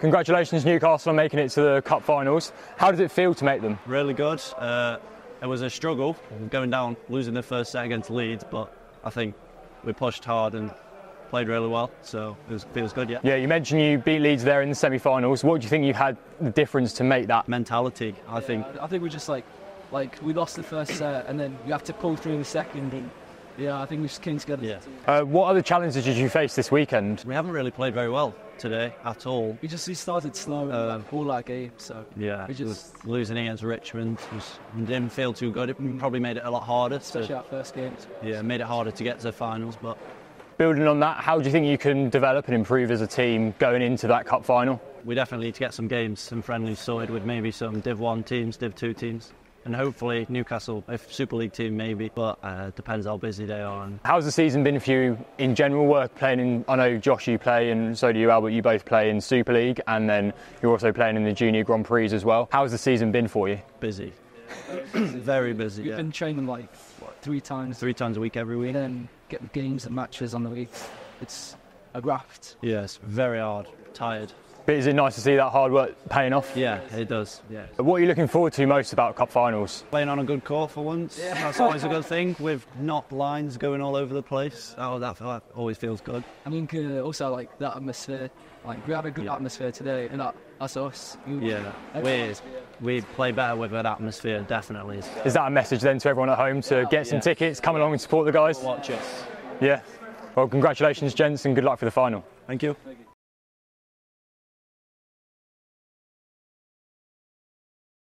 Congratulations, Newcastle, on making it to the cup finals. How does it feel to make them? Really good. Uh, it was a struggle going down, losing the first set against Leeds, but I think we pushed hard and played really well, so it was, feels good, yeah. Yeah, you mentioned you beat Leeds there in the semi-finals. What do you think you had the difference to make that? Mentality, I think. I think we just like, like we lost the first set, and then you have to pull through the second. And yeah, I think we just came together. Yeah. Uh, what other challenges did you face this weekend? We haven't really played very well today at all. We just we started slow and Uh, like, all that game, so Yeah, we just losing against Richmond was, didn't feel too good. It probably made it a lot harder. especially To, our first game. yeah, made it harder to get to the finals, but Building on that, how do you think you can develop and improve as a team going into that cup final? we definitely need to get some games, some friendlies sorted with maybe some Div 1 teams, Div 2 teams. And hopefully Newcastle, if Super League team maybe, but uh, depends how busy they are. And How's the season been for you in general? Work playing in, I know Josh, you play, and so do you, Albert. You both play in Super League, and then you're also playing in the Junior Grand Prix as well. How's the season been for you? busy, very busy. We've Yeah. been training like what, three times, Three times a week every and week. then getting games and matches on the week. It's a graft. Yeah, very hard, tired. But is it nice to see that hard work paying off? Yeah, it does. Yeah. What are you looking forward to most about cup finals? Playing on a good court for once, Yeah. that's always a good thing. With not lines going all over the place, oh, that, that always feels good. I mean, uh, also like that atmosphere. Like we have a good atmosphere today, and that, that's us. We- Yeah, we we play better with that atmosphere, definitely. Is that a message then to everyone at home to get some Yeah. tickets, come along and support the guys? Watch us. Yeah. Well, congratulations, gents, and good luck for the final. Thank you.